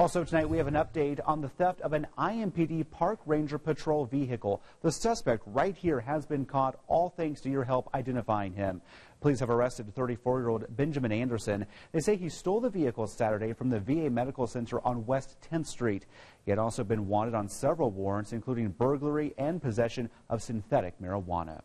Also tonight, we have an update on the theft of an IMPD Park Ranger Patrol vehicle. The suspect right here has been caught, all thanks to your help identifying him. Police have arrested 34-year-old Benjamin Anderson. They say he stole the vehicle Saturday from the VA Medical Center on West 10th Street. He had also been wanted on several warrants, including burglary and possession of synthetic marijuana.